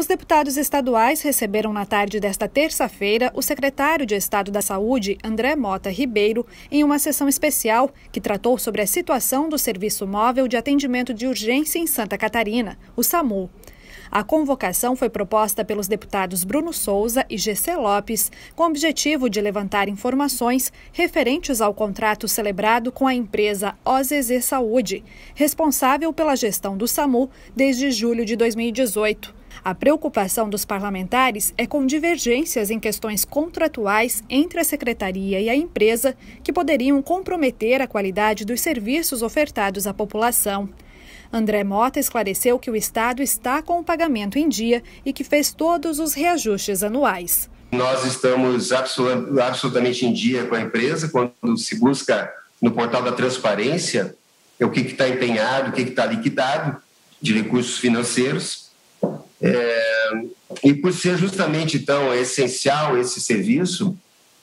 Os deputados estaduais receberam na tarde desta terça-feira o secretário de Estado da Saúde, André Mota Ribeiro, em uma sessão especial que tratou sobre a situação do Serviço Móvel de Atendimento de Urgência em Santa Catarina, o SAMU. A convocação foi proposta pelos deputados Bruno Souza e GC Lopes, com o objetivo de levantar informações referentes ao contrato celebrado com a empresa OZZ Saúde, responsável pela gestão do SAMU desde julho de 2018. A preocupação dos parlamentares é com divergências em questões contratuais entre a secretaria e a empresa que poderiam comprometer a qualidade dos serviços ofertados à população. André Mota esclareceu que o Estado está com o pagamento em dia e que fez todos os reajustes anuais. Nós estamos absolutamente em dia com a empresa quando se busca no portal da transparência o que está empenhado, o que está liquidado de recursos financeiros é, e por ser justamente, então, essencial esse serviço,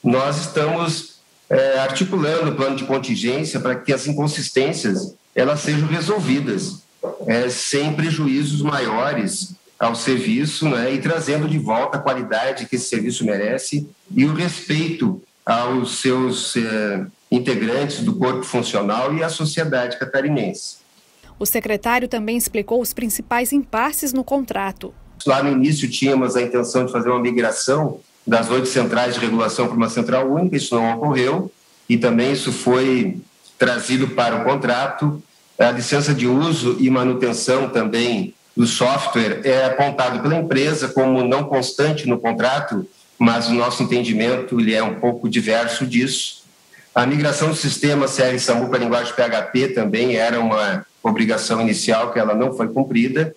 nós estamos é, articulando o plano de contingência para que as inconsistências elas sejam resolvidas, é, sem prejuízos maiores ao serviço né, e trazendo de volta a qualidade que esse serviço merece e o respeito aos seus é, integrantes do corpo funcional e à sociedade catarinense. O secretário também explicou os principais impasses no contrato. Lá no início tínhamos a intenção de fazer uma migração das oito centrais de regulação para uma central única, isso não ocorreu, e também isso foi trazido para o contrato. A licença de uso e manutenção também do software é apontado pela empresa como não constante no contrato, mas o nosso entendimento ele é um pouco diverso disso. A migração do sistema CL SAMU para a linguagem PHP também era uma obrigação inicial que ela não foi cumprida,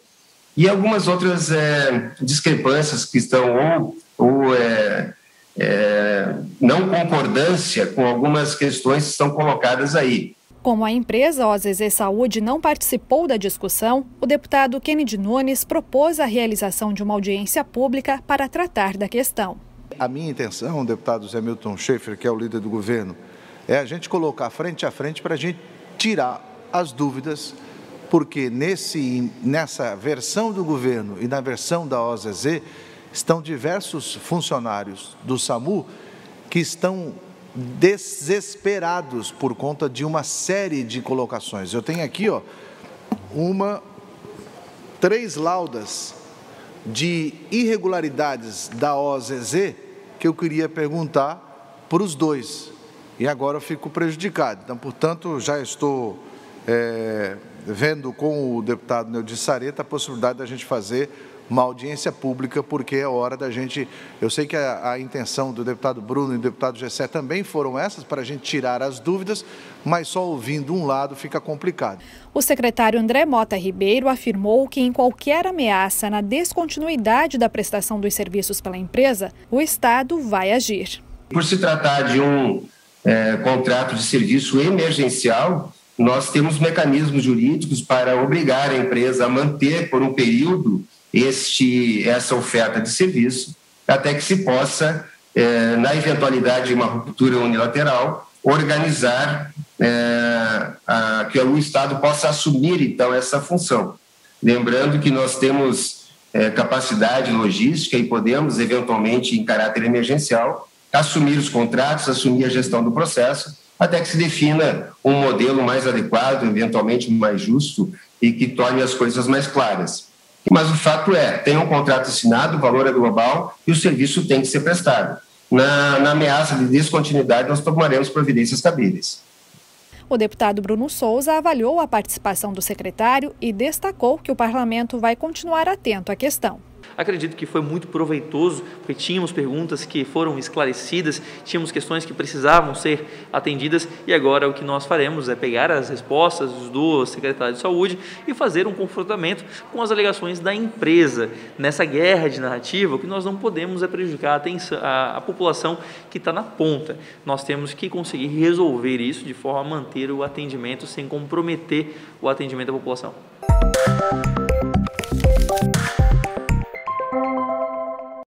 e algumas outras é, discrepâncias que estão ou, ou concordância com algumas questões que estão colocadas aí. Como a empresa OZZ Saúde não participou da discussão, o deputado Kennedy Nunes propôs a realização de uma audiência pública para tratar da questão. A minha intenção, deputado Zé Milton Schaefer, que é o líder do governo, é a gente colocar frente a frente para a gente tirar as dúvidas, porque nesse, nessa versão do governo e na versão da OZZ estão diversos funcionários do SAMU que estão desesperados por conta de uma série de colocações. Eu tenho aqui, ó, uma três laudas de irregularidades da OZZ que eu queria perguntar para os dois. E agora eu fico prejudicado. Então, portanto, já estou é, vendo com o deputado Neudi Sareta a possibilidade da gente fazer uma audiência pública, porque é hora da gente. Eu sei que a, a, intenção do deputado Bruno e do deputado Gessé também foram essas, para a gente tirar as dúvidas, mas só ouvindo um lado fica complicado. O secretário André Mota Ribeiro afirmou que, em qualquer ameaça na descontinuidade da prestação dos serviços pela empresa, o Estado vai agir. Por se tratar de um é, contrato de serviço emergencial, nós temos mecanismos jurídicos para obrigar a empresa a manter por um período este, essa oferta de serviço, até que se possa, é, na eventualidade de uma ruptura unilateral, organizar é, a, que o Estado possa assumir, então, essa função. Lembrando que nós temos é, capacidade logística e podemos, eventualmente, em caráter emergencial, assumir os contratos, assumir a gestão do processo até que se defina um modelo mais adequado, eventualmente mais justo e que torne as coisas mais claras. Mas o fato é, tem um contrato assinado, o valor é global e o serviço tem que ser prestado. Na, na ameaça de descontinuidade, nós tomaremos providências cabíveis. O deputado Bruno Souza avaliou a participação do secretário e destacou que o parlamento vai continuar atento à questão. Acredito que foi muito proveitoso, porque tínhamos perguntas que foram esclarecidas, tínhamos questões que precisavam ser atendidas e agora o que nós faremos é pegar as respostas do secretário de Saúde e fazer um confrontamento com as alegações da empresa. Nessa guerra de narrativa, o que nós não podemos é prejudicar a, atenção, a, a população que está na ponta. Nós temos que conseguir resolver isso de forma a manter o atendimento sem comprometer o atendimento da população.